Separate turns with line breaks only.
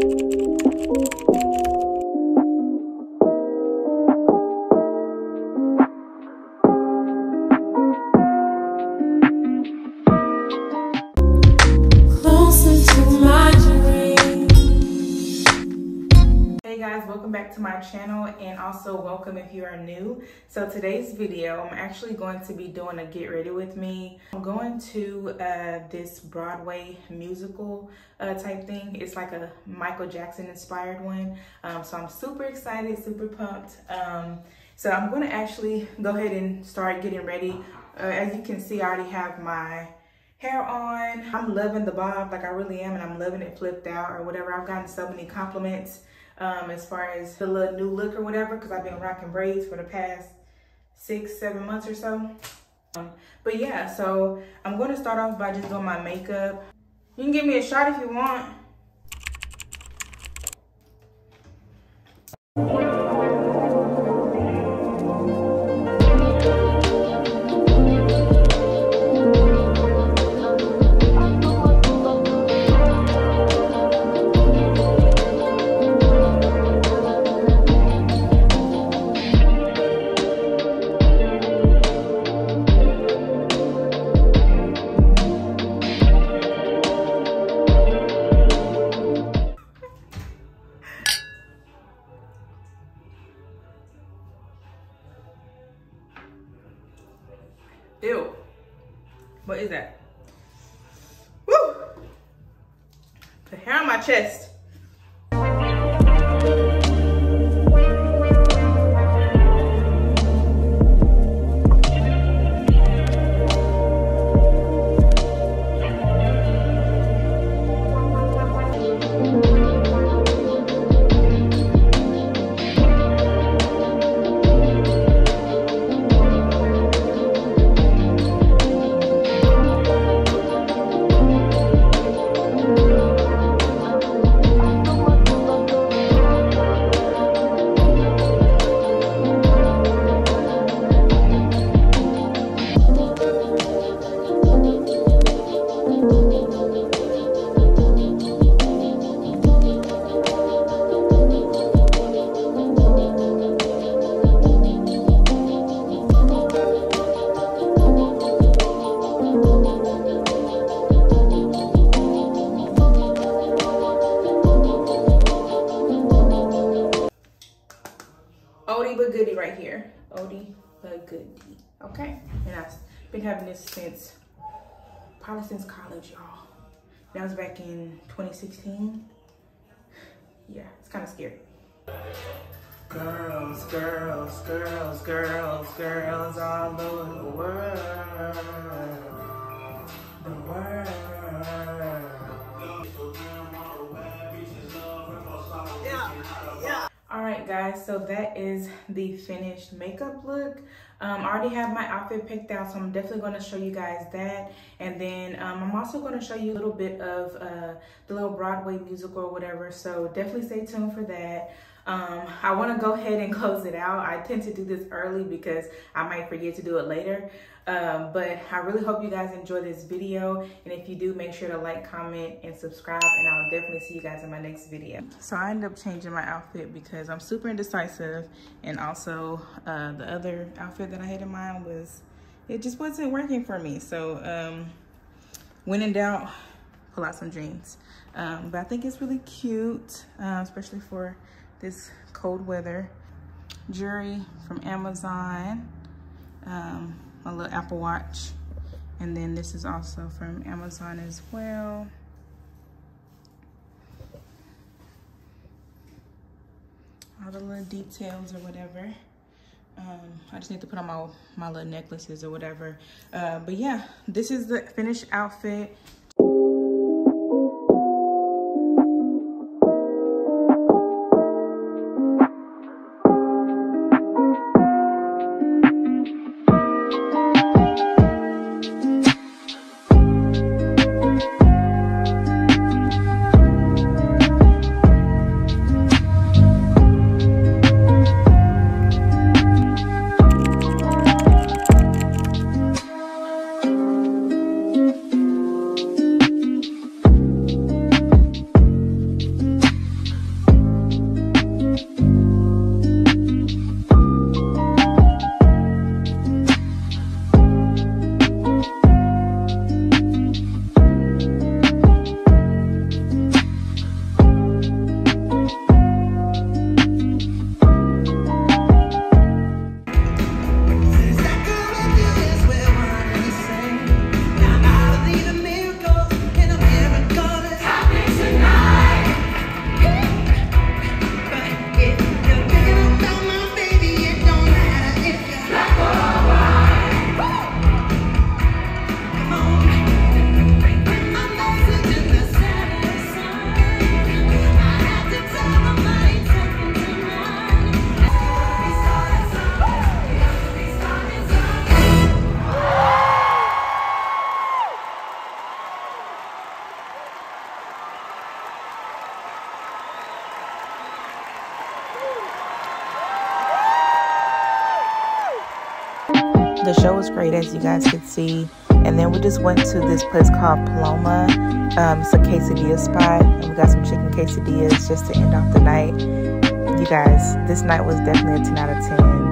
you welcome back to my channel and also welcome if you are new. So today's video i'm actually going to be doing a get ready with me. I'm going to uh, this broadway musical uh, type thing. It's like a michael jackson inspired one. Um, so i'm super excited super pumped. Um, so i'm going to actually go ahead and start getting ready. Uh, as you can see i already have my hair on. I'm loving the bob like i really am and i'm loving it flipped out or whatever. I've gotten so many compliments um, as far as the little new look or whatever, because I've been rocking braids for the past six, seven months or so. Um, but yeah, so I'm going to start off by just doing my makeup. You can give me a shot if you want. Ew. What is that? Woo! The hair on my chest. Been having this since probably since college, y'all. That was back in 2016. Yeah, it's kind of scary. Girls, girls, girls, girls, girls all over the world. The world. Guys, so that is the finished makeup look. Um, I already have my outfit picked out, so I'm definitely going to show you guys that. And then um, I'm also going to show you a little bit of uh, the little Broadway musical or whatever. So definitely stay tuned for that. Um, I want to go ahead and close it out. I tend to do this early because I might forget to do it later. Um, but I really hope you guys enjoy this video. And if you do, make sure to like, comment, and subscribe. And I'll definitely see you guys in my next video. So I ended up changing my outfit because I'm super indecisive. And also uh, the other outfit that I had in mind was, it just wasn't working for me. So um, when in doubt, pull out some jeans. Um, but I think it's really cute, uh, especially for this cold weather. Jewelry from Amazon, um, a little Apple Watch. And then this is also from Amazon as well. All the little details or whatever. Um, I just need to put on my, my little necklaces or whatever. Uh, but yeah, this is the finished outfit. The show was great, as you guys could see. And then we just went to this place called Paloma. Um, it's a quesadilla spot, and we got some chicken quesadillas just to end off the night. You guys, this night was definitely a 10 out of 10